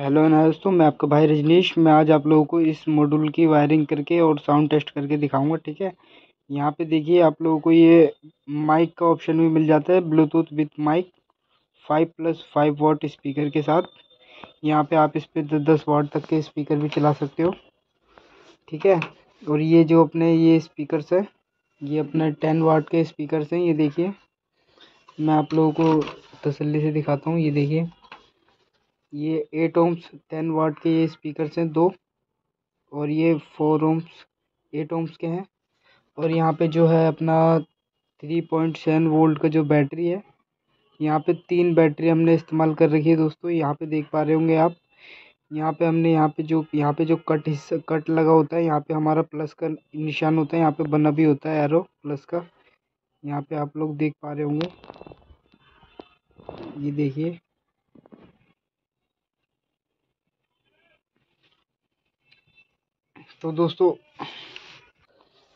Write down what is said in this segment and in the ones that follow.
Hello दोस्तों, मैं आपका भाई रजनीश। मैं आज आप लोगों को इस मॉड्यूल की वायरिंग करके और साउंड टेस्ट करके दिखाऊँगा, ठीक है? यहाँ पे देखिए, आप लोगों को ये माइक का ऑप्शन भी मिल जाता है Bluetooth with mic five plus five watt speaker के साथ। यहाँ पे आप इस पर दस वाट तक के स्पीकर भी चला सकते हो, ठीक है? और ये जो अपने ये स्पीकर्स है, ये अपने टेन वाट के स्पीकर्स हैं, ये देखिए। मैं आप लोगों को तसल्ली से दिखाता हूँ, ये देखिए। ये एट ओम्स टेन वाट के ये स्पीकर्स हैं दो, और ये फोर ओम्स एट ओम्स के हैं। और यहाँ पे जो है अपना थ्री पॉइंट सेवन वोल्ट का जो बैटरी है, यहाँ पे तीन बैटरी हमने इस्तेमाल कर रखी है दोस्तों, यहाँ पे देख पा रहे होंगे आप। यहाँ पे हमने यहाँ पे जो, यहाँ पे जो कट हिस्सा कट लगा होता है, यहाँ पे हमारा प्लस का निशान होता है, यहाँ पे बना भी होता है एरो प्लस का। यहाँ पे आप लोग देख पा रहे होंगे। ये देखिए। तो दोस्तों,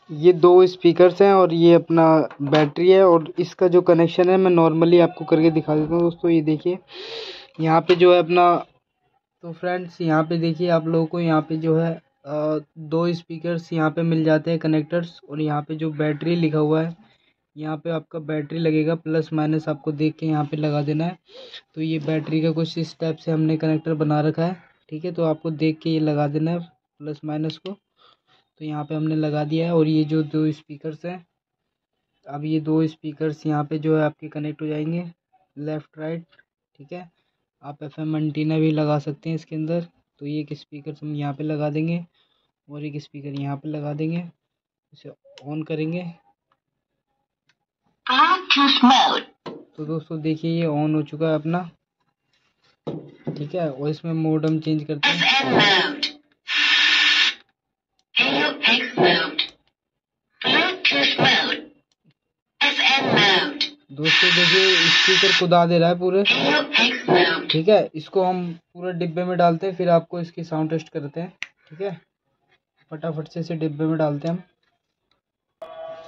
ये दो स्पीकर्स हैं और ये अपना बैटरी है और इसका जो कनेक्शन है, मैं नॉर्मली आपको करके दिखा देता हूँ दोस्तों। ये देखिए, यहाँ पे जो है अपना तो फ्रेंड्स यहाँ पे देखिए आप लोगों को यहाँ पे जो है दो स्पीकर्स यहाँ पे मिल जाते हैं कनेक्टर्स और यहाँ पे जो बैटरी लिखा हुआ है, यहाँ पे आपका बैटरी लगेगा प्लस माइनस आपको देख के यहाँ पे लगा देना है। तो ये बैटरी का कुछ इस टाइप से हमने कनेक्टर बना रखा है, ठीक है? तो आपको देख के ये लगा देना है। प्लस माइनस को। तो यहाँ पे हमने लगा दिया है और ये जो दो स्पीकर्स हैं अब ये दो स्पीकर्स यहाँ पे जो है आपके कनेक्ट हो जाएँगे। लेफ़्ट राइट ठीक है। आप एफ़ एम एंटीना भी लगा सकते हैं इसके अंदर। तो ये एक स्पीकर हम यहाँ पे लगा देंगे और एक स्पीकर यहाँ पे लगा देंगे। इसे ऑन करेंगे। तो दोस्तों देखिए ये ऑन हो चुका है अपना। ठीक है और इसमें मोड हम चेंज करते हैं। स्पीकर कुदा दे रहा है पूरे। ठीक है, इसको हम पूरे डिब्बे में डालते हैं, फिर आपको इसकी साउंड टेस्ट करते हैं। ठीक है? फटाफट से इसे डिब्बे में डालते हैं हम।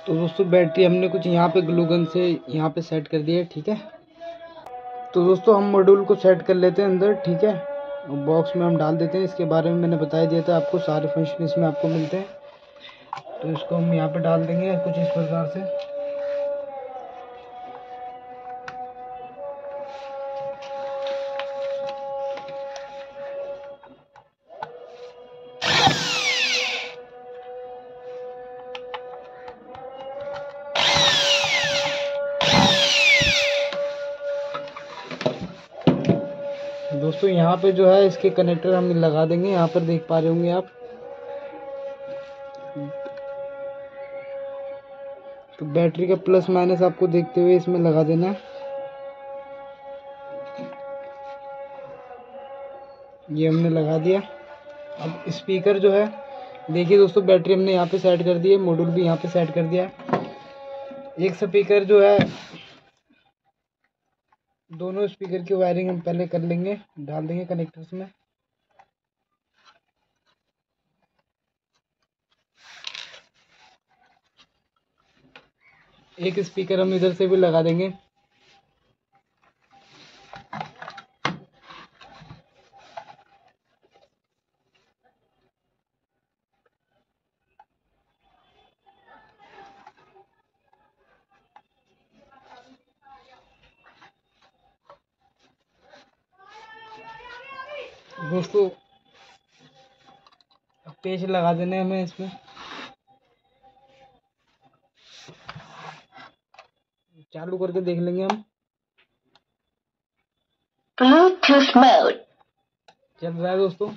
तो दोस्तों, बैटरी हमने कुछ यहाँ पे ग्लूगन से यहाँ पे सेट कर दिया है, ठीक है? तो दोस्तों, हम मॉड्यूल को सेट कर लेते हैं अंदर, ठीक है? बॉक्स में हम डाल देते हैं। इसके बारे में मैंने बताया दिया था आपको, सारे फ़ंक्शन इसमें आपको मिलते हैं। तो इसको हम यहाँ पे डाल देंगे कुछ इस प्रकार से। दोस्तों, यहाँ पे जो है इसके कनेक्टर हम लगा देंगे। यहाँ पर देख पा रहे होंगे आप। तो बैटरी का प्लस माइनस आपको देखते हुए इसमें लगा देना। ये हमने लगा दिया। अब स्पीकर जो है, देखिए दोस्तों, बैटरी हमने यहाँ पे सेट कर दी है। मॉड्यूल भी यहाँ पे सेट कर दिया एक स्पीकर जो है दोनों स्पीकर की वायरिंग हम पहले कर लेंगे, डाल देंगे कनेक्टर्स में। एक स्पीकर हम इधर से भी लगा देंगे दोस्तों पेज लगा देने हमें इसमें। चालू करके देख लेंगे हम। ब्लूटूथ मोड चल रहा है दोस्तों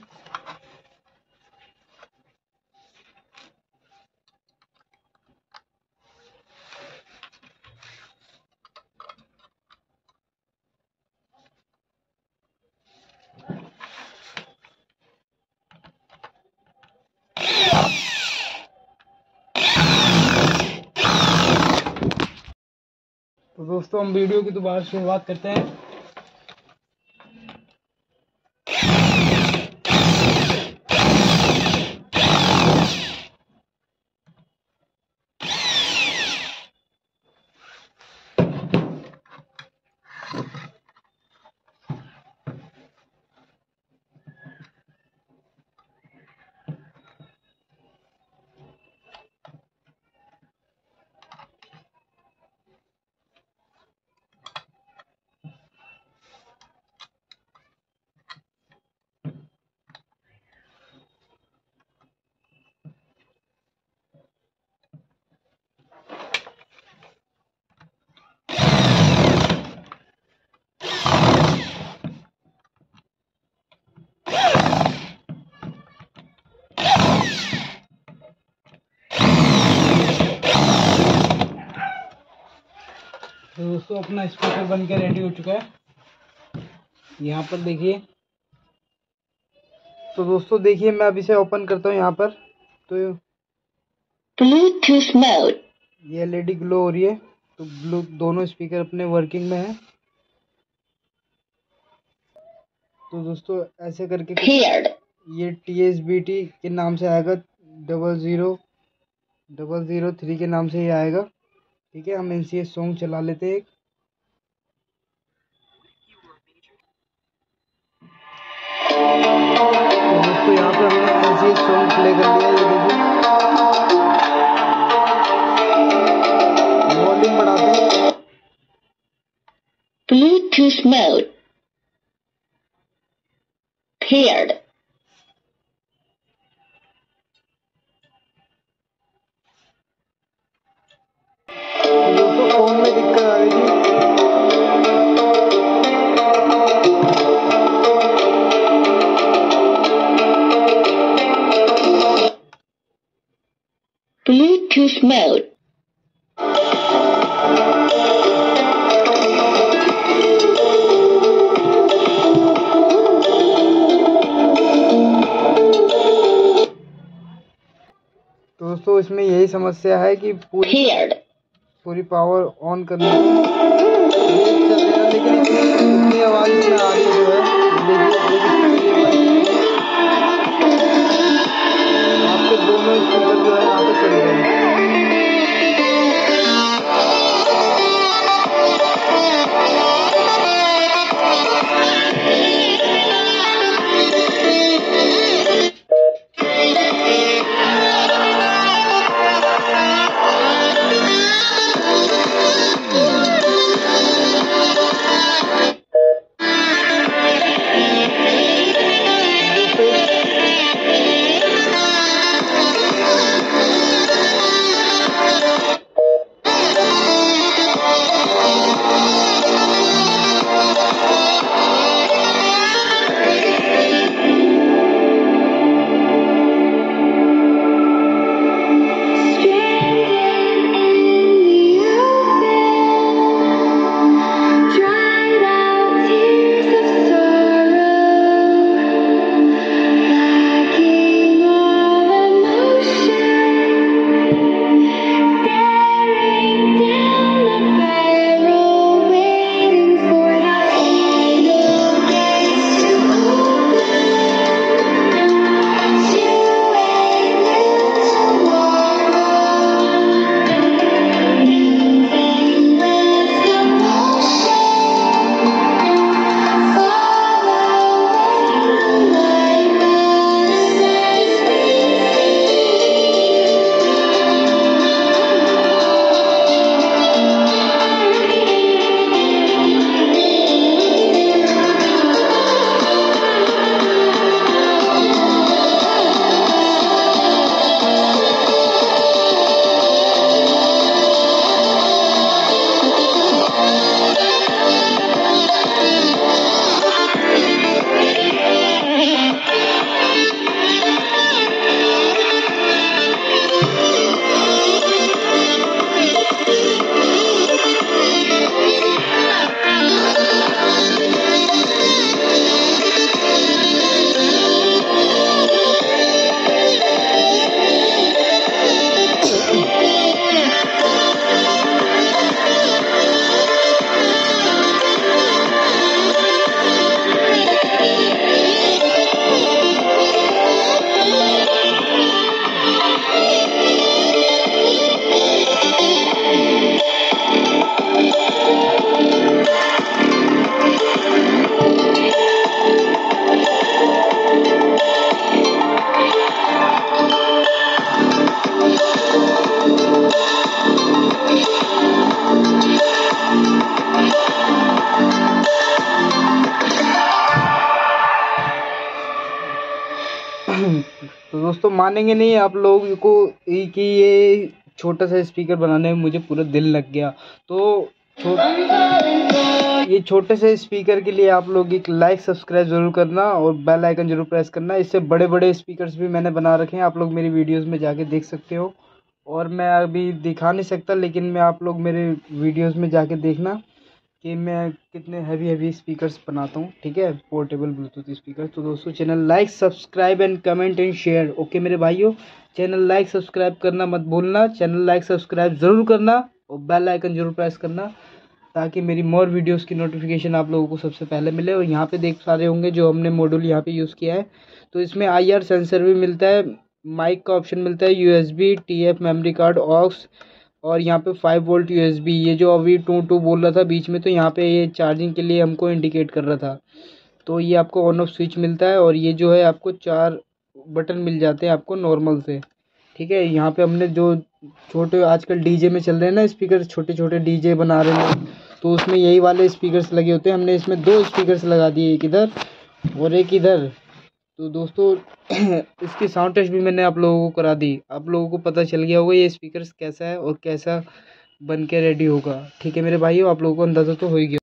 तो दोस्तों हम वीडियो की दोबारा शुरुआत करते हैं। दोस्तों अपना स्पीकर बन के रेडी हो चुका है। यहाँ पर देखिए। तो दोस्तों देखिए मैं अभी से ओपन करता हूँ यहाँ पर। तो Bluetooth mode. ये एलईडी ग्लो हो रही है। तो ब्लू दोनों स्पीकर अपने वर्किंग में है। तो दोस्तों ऐसे करके ये टी एस बी टी के नाम से आएगा। Double zero double zero three के नाम से ही आएगा। ठीक है हम एन सी एस सॉन्ग चला लेते हैं। एक सॉन्ग प्ले कर लिया ये देखिए वॉल्यूम बढ़ाते हैं Bluetooth mode. Paired. Bluetooth mode. तो दोस्तों इसमें यही समस्या है कि पूरी पूरी पावर ऑन करने लेकिन आवाज़ इसमें आ रही जो है तो दोस्तों मानेंगे नहीं आप लोग को कि ये छोटा सा स्पीकर बनाने में मुझे पूरा दिल लग गया। तो छो, ये छोटे से स्पीकर के लिए आप लोग एक लाइक सब्सक्राइब ज़रूर करना और बेल आइकन ज़रूर प्रेस करना। इससे बड़े बड़े स्पीकर्स भी मैंने बना रखे हैं। आप लोग मेरी वीडियोस में जाके देख सकते हो। और मैं अभी दिखा नहीं सकता लेकिन मैं आप लोग मेरे वीडियोस में जाके देखना। कि मैं कितने हैवी हैवी स्पीकर्स बनाता हूँ, ठीक है? पोर्टेबल ब्लूटूथ स्पीकर तो दोस्तों channel like subscribe and comment and share okay मेरे भाइयों? चैनल लाइक सब्सक्राइब करना मत भूलना। चैनल लाइक सब्सक्राइब ज़रूर करना और बेल आइकन ज़रूर प्रेस करना ताकि मेरी मोर वीडियोस की नोटिफिकेशन आप लोगों को सबसे पहले मिले और यहाँ पे देख पा रहे होंगे जो हमने मॉड्यूल यहाँ पे यूज़ किया है। तो इसमें आई आर सेंसर भी मिलता है माइक का ऑप्शन मिलता है U S B T F memory card aux और यहाँ पे five volt U S B ये जो अभी टू टू बोल रहा था, बीच में तो यहाँ पे ये चार्जिंग के लिए हमको इंडिकेट कर रहा था। तो ये आपको ऑन ऑफ़ स्विच मिलता है और ये जो है आपको चार बटन मिल जाते हैं आपको नॉर्मल से। ठीक है, यहाँ पे हमने जो छोटे आजकल डीजे में चल रहे हैं ना स्पीकर छोटे छोटे डीजे बना रहे हैं तो उसमें यही वाले स्पीकर्स लगे होते हैं। हमने इसमें दो स्पीकर्स लगा दिए, एक इधर और एक इधर। तो दोस्तों, इसकी साउंड टेस्ट भी मैंने आप लोगों को करा दी। आप लोगों को पता चल गया होगा ये स्पीकर कैसा है और कैसा बन के रेडी होगा। ठीक है मेरे भाइयों, आप लोगों को अंदाज़ा तो हो ही गया।